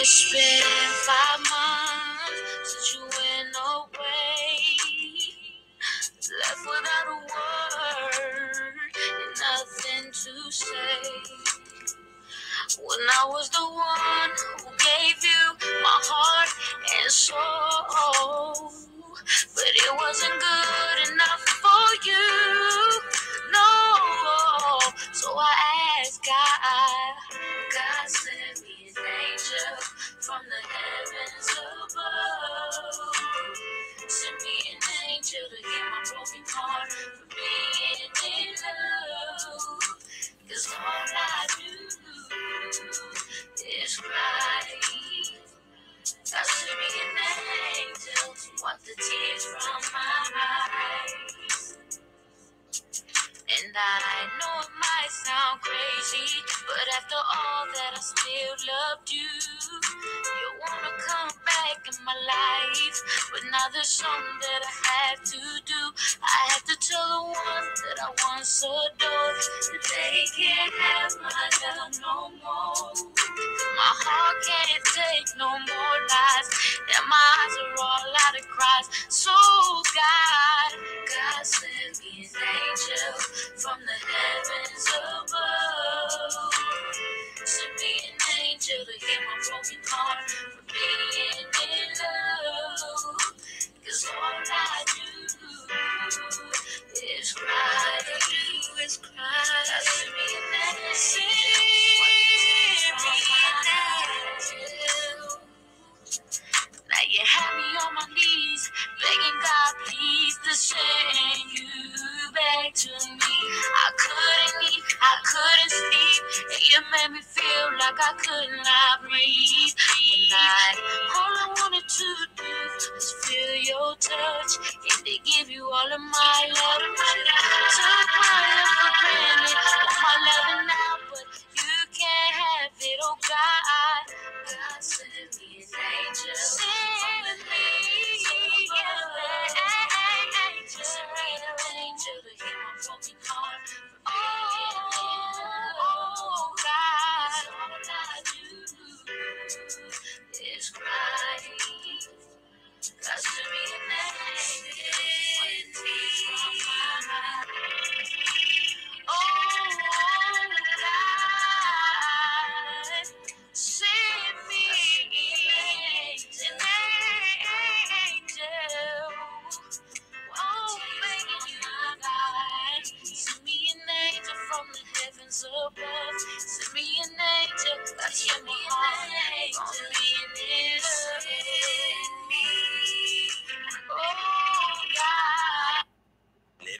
It's been five months since you went away. Left without a word and nothing to say. When I was the one who gave you my heart and soul. Cause all I do is cry. God send me an angel to wipe the tears from my eyes. And I know it might sound crazy, but after all that, I still loved you. You wanna come back in my life, but now there's something that I have to do. I have to tell the ones that I once adored that they can't have my love no more. My heart can't take no more lies, and my eyes are all out of cries. So God, God send me an angel from the heal my broken heart for being in love. Cause all I do is cry. All I do is cry. Now you have me on my knees, begging God, please to send you back to me. I couldn't eat, I couldn't sleep, you made me feel like I could not breathe. When I, all I wanted to do was feel your touch and to give you all of my love. Is. God heavens above. Send me an angel, send me an angel, me an angel.